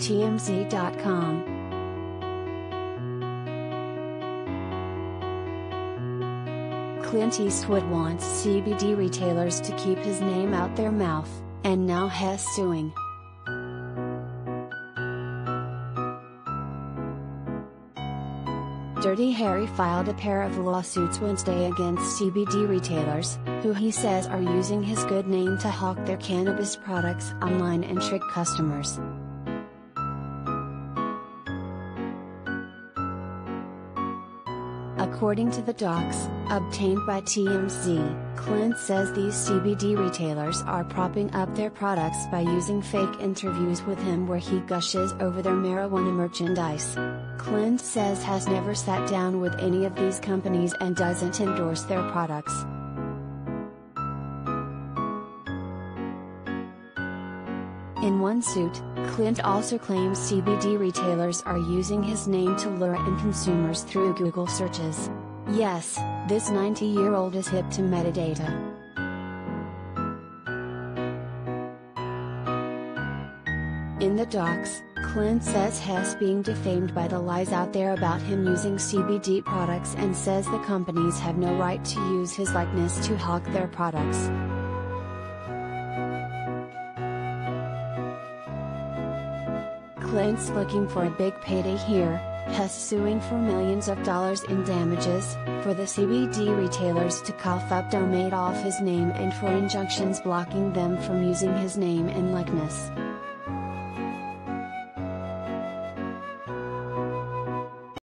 TMZ.com. Clint Eastwood wants CBD retailers to keep his name out their mouth, and now Hess suing. Dirty Harry filed a pair of lawsuits Wednesday against CBD retailers, who he says are using his good name to hawk their cannabis products online and trick customers. According to the docs, obtained by TMZ, Clint says these CBD retailers are propping up their products by using fake interviews with him where he gushes over their marijuana merchandise. Clint says has never sat down with any of these companies and doesn't endorse their products. In one suit, Clint also claims CBD retailers are using his name to lure in consumers through Google searches. Yes, this 90 year old is hip to metadata. In the docs, Clint says Hess being defamed by the lies out there about him using CBD products and says the companies have no right to use his likeness to hawk their products. Clint's looking for a big payday here, Hess suing for millions of dollars in damages, for the CBD retailers to cough up made off his name and for injunctions blocking them from using his name and likeness.